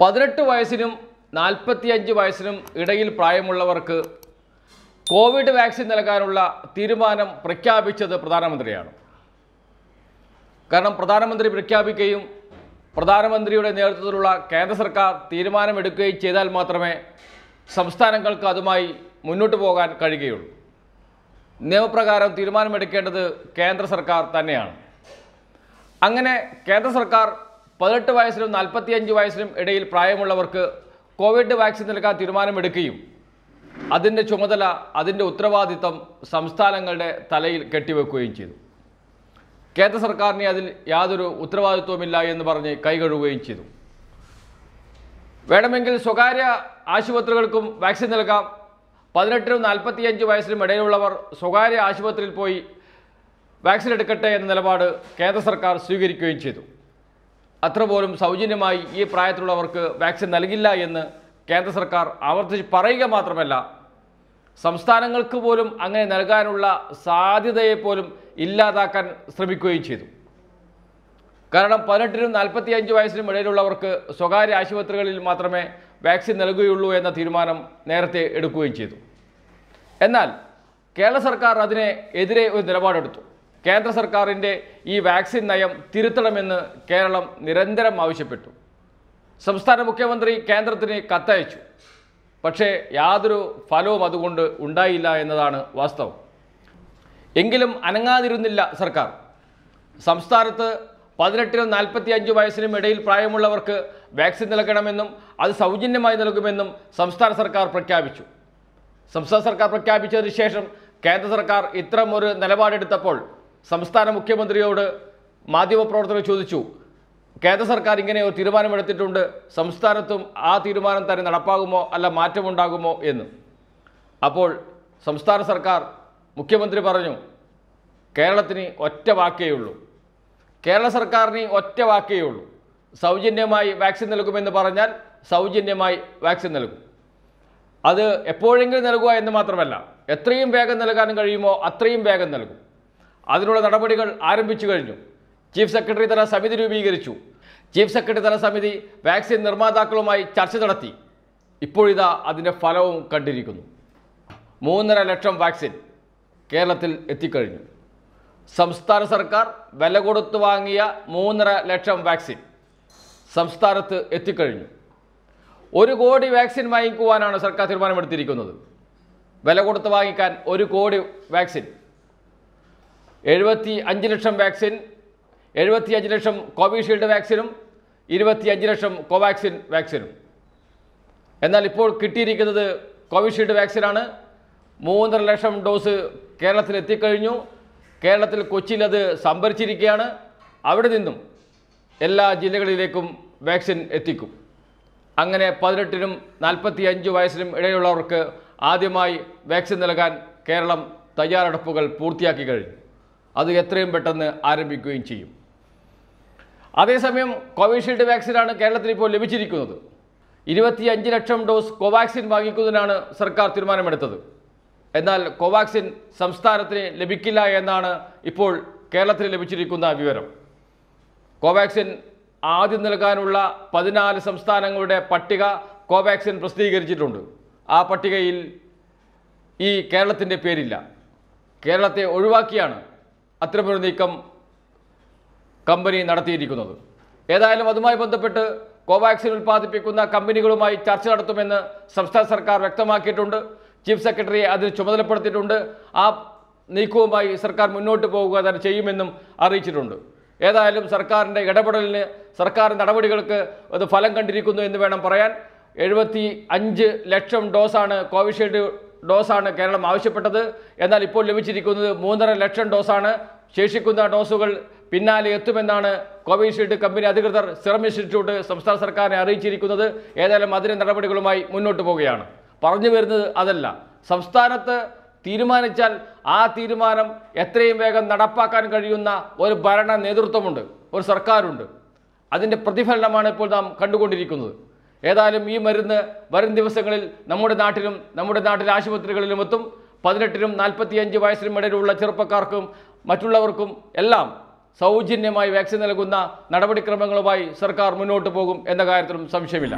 പതിനെട്ട് വയസ്സിനും നാൽപ്പത്തിയഞ്ച് വയസ്സിനും ഇടയിൽ പ്രായമുള്ളവർക്ക് കോവിഡ് വാക്സിൻ നൽകാനുള്ള തീരുമാനം പ്രഖ്യാപിച്ചത് പ്രധാനമന്ത്രിയാണ്. കാരണം പ്രധാനമന്ത്രി പ്രഖ്യാപിക്കുകയും പ്രധാനമന്ത്രിയുടെ നേതൃത്വത്തിലുള്ള കേന്ദ്ര സർക്കാർ തീരുമാനമെടുക്കുകയും ചെയ്താൽ മാത്രമേ സംസ്ഥാനങ്ങൾക്ക് അതുമായി മുന്നോട്ട് പോകാൻ കഴിയുകയുള്ളൂ. നിയമപ്രകാരം തീരുമാനമെടുക്കേണ്ടത് കേന്ദ്ര സർക്കാർ തന്നെയാണ്. അങ്ങനെ കേന്ദ്ര സർക്കാർ പതിനെട്ട് വയസ്സിനും നാൽപ്പത്തിയഞ്ച് വയസ്സിനും ഇടയിൽ പ്രായമുള്ളവർക്ക് കോവിഡ് വാക്സിൻ നൽകാൻ തീരുമാനമെടുക്കുകയും അതിന്റെ ചുമതല അതിന്റെ ഉത്തരവാദിത്തം സംസ്ഥാനങ്ങളുടെ തലയിൽ കെട്ടിവെക്കുകയും ചെയ്തു. കേന്ദ്ര സർക്കാരിന് അതിൽ യാതൊരു ഉത്തരവാദിത്വമില്ല എന്ന് പറഞ്ഞ് കൈകഴുകുകയും ചെയ്തു. വേണമെങ്കിൽ സ്വകാര്യ ആശുപത്രികൾക്കും വാക്സിൻ നൽകാം. പതിനെട്ടിനും നാൽപ്പത്തിയഞ്ച് വയസ്സിനും ഇടയിലുള്ളവർ സ്വകാര്യ ആശുപത്രിയിൽ പോയി വാക്സിൻ എടുക്കട്ടെ എന്ന നിലപാട് കേന്ദ്ര സർക്കാർ സ്വീകരിക്കുകയും ചെയ്തു. അത്ര പോലും സൗജന്യമായി ഈ പ്രായത്തിലുള്ളവർക്ക് വാക്സിൻ നൽകില്ല എന്ന് കേന്ദ്ര സർക്കാർ ആവർത്തിച്ച് പറയുക മാത്രമല്ല സംസ്ഥാനങ്ങൾക്ക് പോലും അങ്ങനെ നൽകാനുള്ള സാധ്യതയെ പോലും ഇല്ലാതാക്കാൻ ശ്രമിക്കുകയും ചെയ്തു. കാരണം പതിനെട്ടിനും നാൽപ്പത്തി അഞ്ച് വയസ്സിനും ഇടയിലുള്ളവർക്ക് സ്വകാര്യ ആശുപത്രികളിൽ മാത്രമേ വാക്സിൻ നൽകുകയുള്ളൂ എന്ന തീരുമാനം നേരത്തെ എടുക്കുകയും ചെയ്തു. എന്നാൽ കേരള സർക്കാർ അതിനെ എതിരെ ഒരു നിലപാടെടുത്തു. കേന്ദ്ര സർക്കാരിന്റെ ഈ വാക്സിൻ നയം തിരുത്തണമെന്ന് കേരളം നിരന്തരം ആവശ്യപ്പെട്ടു. സംസ്ഥാന മുഖ്യമന്ത്രി കേന്ദ്രത്തിന് കത്തയച്ചു. പക്ഷേ യാതൊരു ഫലവും അതുകൊണ്ട് ഉണ്ടായില്ല എന്നതാണ് വാസ്തവം. എങ്കിലും അനങ്ങാതിരുന്നില്ല സർക്കാർ. സംസ്ഥാനത്ത് പതിനെട്ടിനും നാൽപ്പത്തി അഞ്ച് വയസ്സിനും ഇടയിൽ പ്രായമുള്ളവർക്ക് വാക്സിൻ നൽകണമെന്നും അത് സൗജന്യമായി നൽകുമെന്നും സംസ്ഥാന സർക്കാർ പ്രഖ്യാപിച്ചു. സംസ്ഥാന സർക്കാർ പ്രഖ്യാപിച്ചതിന് ശേഷം കേന്ദ്ര സർക്കാർ ഇത്തരമൊരു നിലപാടെടുത്തപ്പോൾ സംസ്ഥാന മുഖ്യമന്ത്രിയോട് മാധ്യമപ്രവർത്തകർ ചോദിച്ചു കേന്ദ്ര സർക്കാർ ഇങ്ങനെ ഒരു തീരുമാനമെടുത്തിട്ടുണ്ട് സംസ്ഥാനത്തും ആ തീരുമാനം തന്നെ നടപ്പാകുമോ അല്ല മാറ്റമുണ്ടാകുമോ എന്ന്? അപ്പോൾ സംസ്ഥാന സർക്കാർ മുഖ്യമന്ത്രി പറഞ്ഞു കേരളത്തിന് ഒറ്റ വാക്കേ ഉള്ളൂ. കേരള സർക്കാരിന് ഒറ്റ വാക്കേ ഉള്ളൂ. സൗജന്യമായി വാക്സിൻ നൽകുമെന്ന് പറഞ്ഞാൽ സൗജന്യമായി വാക്സിൻ നൽകും. അത് എപ്പോഴെങ്കിലും നൽകുക എന്ന് മാത്രമല്ല എത്രയും വേഗം നൽകാൻ കഴിയുമോ അത്രയും വേഗം നൽകും. അതിനുള്ള നടപടികൾ ആരംഭിച്ചു കഴിഞ്ഞു. ചീഫ് സെക്രട്ടറി തല സമിതി രൂപീകരിച്ചു. ചീഫ് സെക്രട്ടറി തല സമിതി വാക്സിൻ നിർമ്മാതാക്കളുമായി ചർച്ച നടത്തി. ഇപ്പോഴിതാ അതിന്റെ ഫലവും കണ്ടിരിക്കുന്നു. മൂന്നര ലക്ഷം വാക്സിൻ കേരളത്തിൽ എത്തിക്കഴിഞ്ഞു. സംസ്ഥാന സർക്കാർ വില കൊടുത്തു വാങ്ങിയ മൂന്നര ലക്ഷം വാക്സിൻ സംസ്ഥാനത്ത് എത്തിക്കഴിഞ്ഞു. ഒരു കോടി വാക്സിൻ വാങ്ങിക്കുവാനാണ് സർക്കാർ തീരുമാനമെടുത്തിരിക്കുന്നത്. വില കൊടുത്ത് വാങ്ങിക്കാൻ ഒരു കോടി വാക്സിൻ എഴുപത്തി അഞ്ച് ലക്ഷം വാക്സിൻ എഴുപത്തി അഞ്ച് ലക്ഷം കോവിഷീൽഡ് വാക്സിനും ഇരുപത്തി അഞ്ച് ലക്ഷം കോവാക്സിൻ വാക്സിനും. എന്നാൽ ഇപ്പോൾ കിട്ടിയിരിക്കുന്നത് കോവിഷീൽഡ് വാക്സിനാണ്. മൂന്നര ലക്ഷം ഡോസ് കേരളത്തിൽ എത്തിക്കഴിഞ്ഞു. കേരളത്തിൽ കൊച്ചിയിൽ അത് സംഭരിച്ചിരിക്കുകയാണ്. അവിടെ നിന്നും എല്ലാ ജില്ലകളിലേക്കും വാക്സിൻ എത്തിക്കും. അങ്ങനെ പതിനെട്ടിനും നാൽപ്പത്തി അഞ്ച് വയസ്സിനും ഇടയിലുള്ളവർക്ക് ആദ്യമായി വാക്സിൻ നൽകാൻ കേരളം തയ്യാറെടുപ്പുകൾ പൂർത്തിയാക്കി കഴിഞ്ഞു. അത് എത്രയും പെട്ടെന്ന് ആരംഭിക്കുകയും ചെയ്യും. അതേസമയം കോവിഷീൽഡ് വാക്സിനാണ് കേരളത്തിൽ ഇപ്പോൾ ലഭിച്ചിരിക്കുന്നത്. ഇരുപത്തി അഞ്ച് ലക്ഷം ഡോസ് കോവാക്സിൻ വാങ്ങിക്കുന്നതിനാണ് സർക്കാർ തീരുമാനമെടുത്തത്. എന്നാൽ കോവാക്സിൻ സംസ്ഥാനത്തിന് ലഭിക്കില്ല എന്നാണ് ഇപ്പോൾ കേരളത്തിന് ലഭിച്ചിരിക്കുന്ന വിവരം. കോവാക്സിൻ ആദ്യം നൽകാനുള്ള പതിനാല് സംസ്ഥാനങ്ങളുടെ പട്ടിക കോവാക്സിൻ പ്രസിദ്ധീകരിച്ചിട്ടുണ്ട്. ആ പട്ടികയിൽ ഈ കേരളത്തിന്റെ പേരില്ല. കേരളത്തെ ഒഴിവാക്കിയാണ് അത്തരമൊരു നീക്കം കമ്പനി നടത്തിയിരിക്കുന്നത്. ഏതായാലും അതുമായി ബന്ധപ്പെട്ട് കോവാക്സിൻ ഉൽപ്പാദിപ്പിക്കുന്ന കമ്പനികളുമായി ചർച്ച നടത്തുമെന്ന് സംസ്ഥാന സർക്കാർ വ്യക്തമാക്കിയിട്ടുണ്ട്. ചീഫ് സെക്രട്ടറിയെ അതിന് ചുമതലപ്പെടുത്തിയിട്ടുണ്ട്. ആ നീക്കവുമായി സർക്കാർ മുന്നോട്ട് പോവുക തന്നെ ചെയ്യുമെന്നും അറിയിച്ചിട്ടുണ്ട്. ഏതായാലും സർക്കാരിന്റെ ഇടപെടലിന് സർക്കാർ നടപടികൾക്ക് അത് ഫലം കണ്ടിരിക്കുന്നു എന്ന് വേണം പറയാൻ. എഴുപത്തി ലക്ഷം ഡോസാണ് കോവിഷീൽഡ് ഡോസാണ് കേരളം ആവശ്യപ്പെട്ടത്. എന്നാൽ ഇപ്പോൾ ലഭിച്ചിരിക്കുന്നത് മൂന്നര ലക്ഷം ഡോസാണ്. ശേഷിക്കുന്ന ഡോസുകൾ പിന്നാലെ എത്തുമെന്നാണ് കോവിഷീൽഡ് കമ്പനി അധികൃതർ സിറം ഇൻസ്റ്റിറ്റ്യൂട്ട് സംസ്ഥാന സർക്കാരിനെ അറിയിച്ചിരിക്കുന്നത്. ഏതായാലും അതിന്റെ നടപടികളുമായി മുന്നോട്ട് പോവുകയാണ്. പറഞ്ഞു വരുന്നത് അതല്ല. സംസ്ഥാനത്ത് തീരുമാനിച്ചാൽ ആ തീരുമാനം എത്രയും വേഗം നടപ്പാക്കാൻ കഴിയുന്ന ഒരു ഭരണ നേതൃത്വമുണ്ട്. ഒരു സർക്കാരുണ്ട്. അതിന്റെ പ്രതിഫലനമാണ് ഇപ്പോൾ നാം കണ്ടുകൊണ്ടിരിക്കുന്നത്. ഏതായാലും ഈ മരുന്ന് വരും ദിവസങ്ങളിൽ നമ്മുടെ നാട്ടിലും നമ്മുടെ നാട്ടിലെ ആശുപത്രികളിലും എത്തും. പതിനെട്ടിനും നാൽപ്പത്തിയഞ്ച് വയസ്സിനും ഇടയിലുള്ള ചെറുപ്പക്കാർക്കും മറ്റുള്ളവർക്കും എല്ലാം സൗജന്യമായി വാക്സിൻ നൽകുന്ന നടപടിക്രമങ്ങളുമായി സർക്കാർ മുന്നോട്ട് പോകും എന്ന കാര്യത്തിലും സംശയമില്ല.